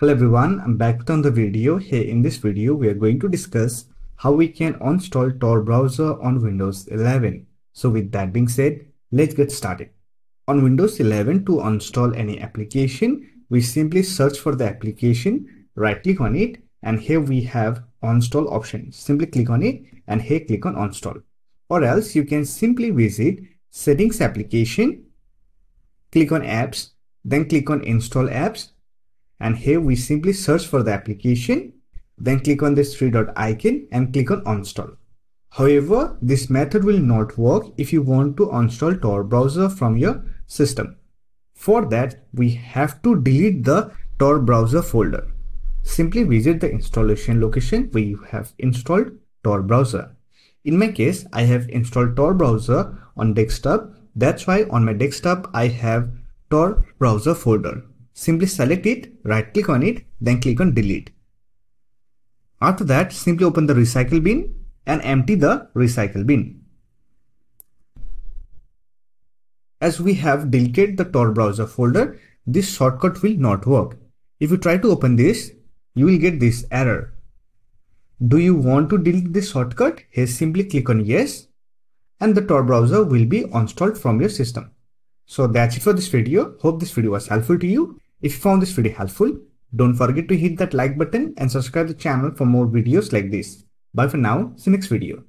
Hello everyone, I'm back with another video. Here in this video, we are going to discuss how we can install Tor browser on Windows 11. So with that being said, let's get started. On Windows 11 to install any application, we simply search for the application, right click on it, and here we have install option. Simply click on it and here click on install. Or else you can simply visit settings application, click on apps, then click on install apps and here we simply search for the application then click on this three dot icon and click on install. However, this method will not work if you want to install Tor browser from your system. For that, we have to delete the Tor browser folder. Simply visit the installation location where you have installed Tor browser. In my case, I have installed Tor browser on desktop. That's why on my desktop, I have Tor browser folder. Simply select it, right click on it, then click on delete. After that, simply open the recycle bin and empty the recycle bin. As we have deleted the Tor browser folder, this shortcut will not work. If you try to open this, you will get this error. Do you want to delete this shortcut? Here simply click on yes and the Tor browser will be installed from your system. So that's it for this video. Hope this video was helpful to you. If you found this video helpful, don't forget to hit that like button and subscribe the channel for more videos like this. Bye for now, see you next video.